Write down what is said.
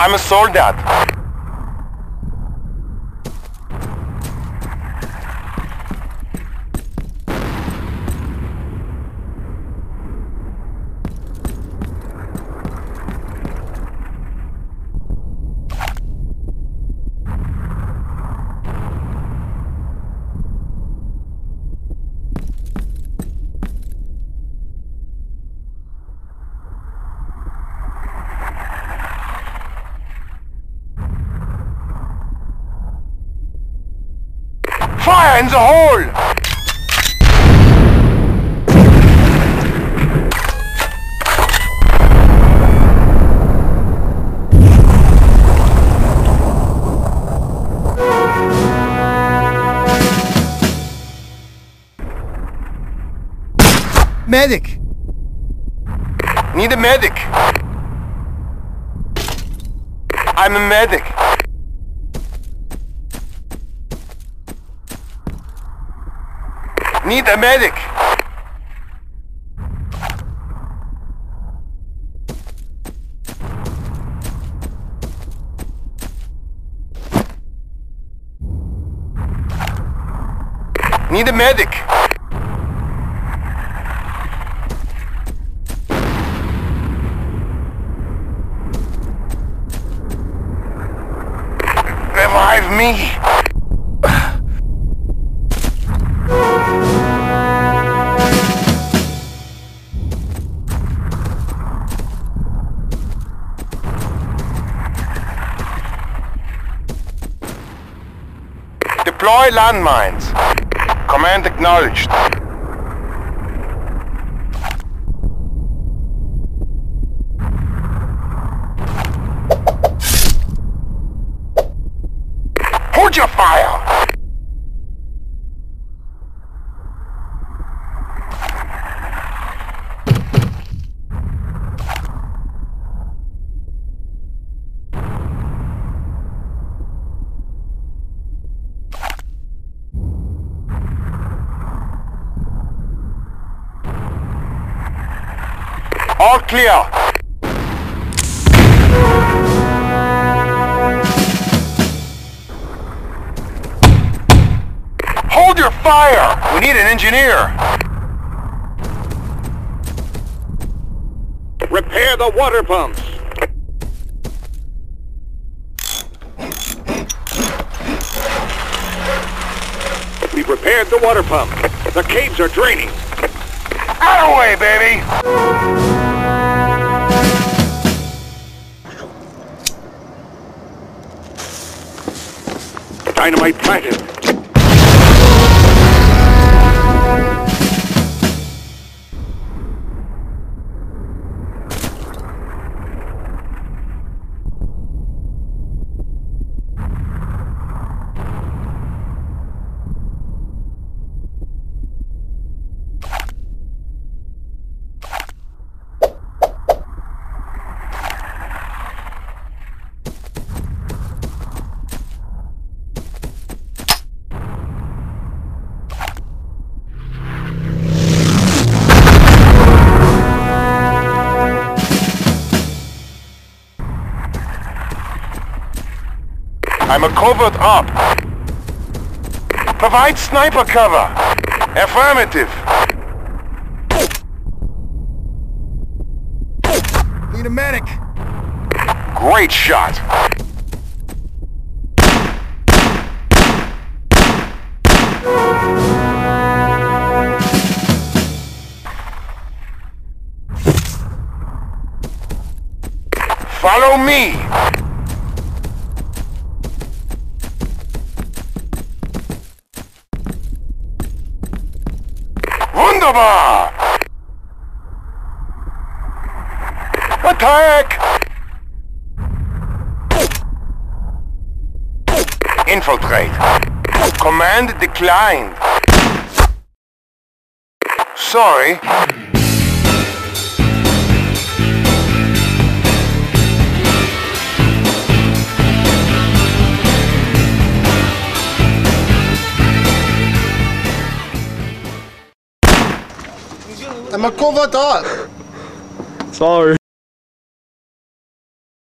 I'm a soldat. Fire in the hole! Medic! Need a medic. I'm a medic. Need a medic. Need a medic. Revive me. Deploy landmines. Command acknowledged. Hold your fire! All clear. Hold your fire! We need an engineer. Repair the water pumps. We've repaired the water pump. The caves are draining. Out of the way, baby! Dynamite planted. I'm a covert op. Provide sniper cover. Affirmative. Need a medic! Great shot. Follow me. Wunderbar! Attack! Infiltrate. Command declined. Sorry. I'm a covert op! Sorry.